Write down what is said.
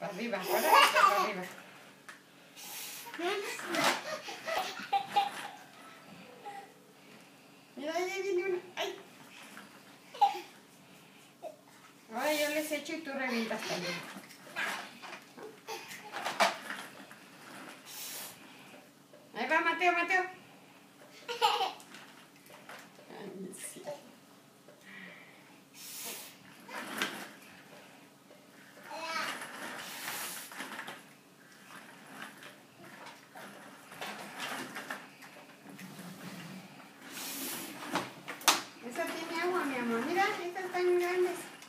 Para arriba, para arriba. Mira, ahí viene una. ¡Ay! Ahora yo les echo y tú revientas también. Ahí va Mateo, Mateo. のみが警察官になるんです。